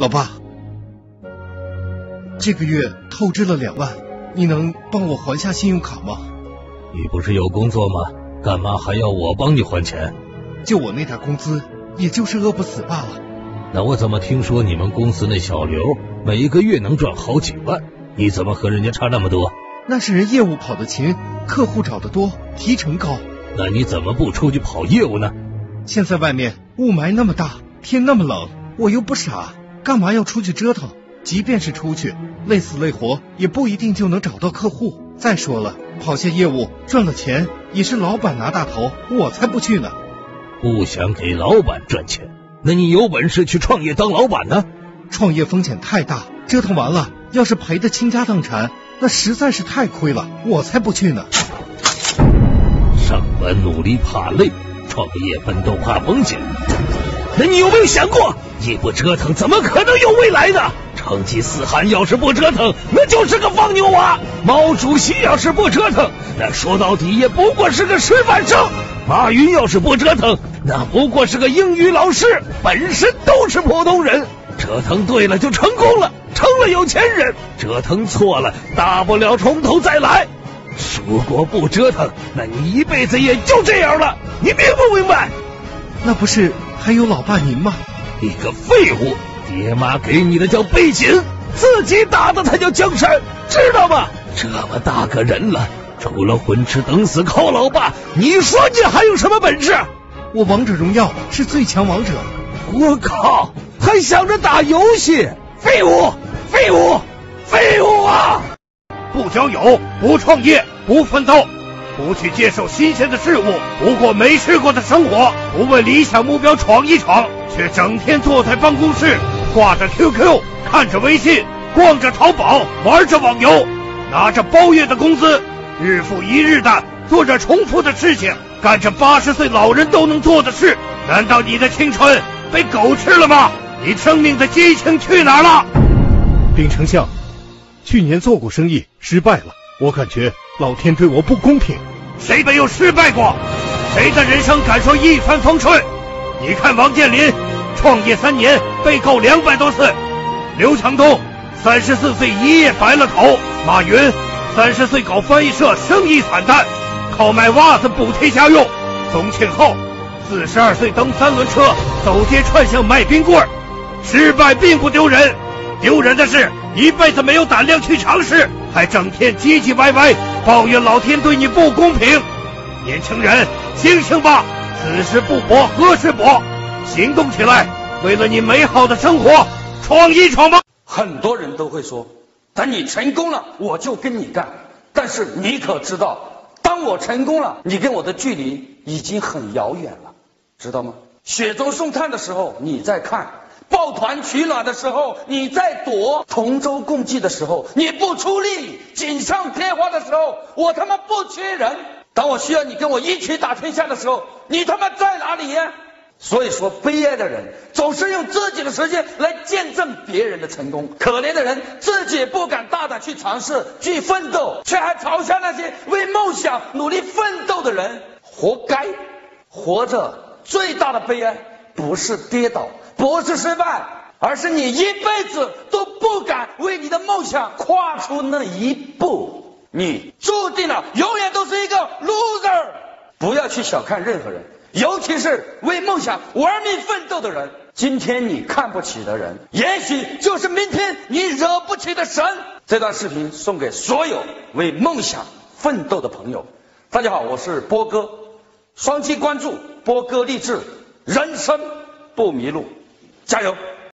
老爸，这个月透支了两万，你能帮我还下信用卡吗？你不是有工作吗？干嘛还要我帮你还钱？就我那点工资，也就是饿不死罢了。那我怎么听说你们公司那小刘每个月能赚好几万？你怎么和人家差那么多？那是人业务跑得勤，客户找得多，提成高。那你怎么不出去跑业务呢？现在外面雾霾那么大，天那么冷，我又不傻，干嘛要出去折腾？即便是出去，累死累活也不一定就能找到客户。再说了，跑些业务赚了钱，也是老板拿大头，我才不去呢。不想给老板赚钱，那你有本事去创业当老板呢？创业风险太大，折腾完了，要是赔得倾家荡产，那实在是太亏了，我才不去呢。上班努力怕累，创业奋斗怕风险。那你有没有想过，你不折腾怎么可能有未来呢？成吉思汗要是不折腾，那就是个放牛娃；毛主席要是不折腾，那说到底也不过是个师范生；马云要是不折腾，那不过是个英语老师，本身都是普通人。折腾对了就成功了，成了有钱人；折腾错了，大不了从头再来。如果不折腾，那你一辈子也就这样了。你明不明白？那不是还有老爸您吗？你个废物！爹妈给你的叫背景，自己打的才叫江山，知道吗？这么大个人了，除了混吃等死靠老爸，你说你还有什么本事？我王者荣耀是最强王者。我靠，还想着打游戏？废物！废物！废物啊！不交友，不创业，不奋斗，不去接受新鲜的事物，不过没试过的生活，不为理想目标闯一闯，却整天坐在办公室，挂着 QQ，看着微信，逛着淘宝，玩着网游，拿着包月的工资，日复一日的做着重复的事情，干着八十岁老人都能做的事。难道你的青春被狗吃了吗？你生命的激情去哪了？禀丞相，去年做过生意失败了，我感觉老天对我不公平。谁没有失败过？谁的人生敢说一帆风顺？你看王健林创业三年被告两百多次，刘强东三十四岁一夜白了头，马云三十岁搞翻译社生意惨淡，靠卖袜子补贴家用，宗庆后四十二岁蹬三轮车走街串巷卖冰棍，失败并不丢人，丢人的是一辈子没有胆量去尝试，还整天唧唧歪歪抱怨老天对你不公平。年轻人，醒醒吧！此时不搏何时搏？行动起来，为了你美好的生活，闯一闯吧！很多人都会说，等你成功了，我就跟你干。但是你可知道，当我成功了，你跟我的距离已经很遥远了，知道吗？雪中送炭的时候你在看，抱团取暖的时候你在躲，同舟共济的时候你不出力，锦上添花的时候我他妈不缺人。当我需要你跟我一起打天下的时候，你他妈在哪里呀？所以说，悲哀的人总是用自己的时间来见证别人的成功，可怜的人自己不敢大胆去尝试、去奋斗，却还嘲笑那些为梦想努力奋斗的人，活该！活着最大的悲哀不是跌倒，不是失败，而是你一辈子都不敢为你的梦想跨出那一步，你注定了永远都是一个 loser。不要去小看任何人。尤其是为梦想玩命奋斗的人，今天你看不起的人，也许就是明天你惹不起的神。这段视频送给所有为梦想奋斗的朋友。大家好，我是波哥，双击关注，波哥励志，人生不迷路，加油！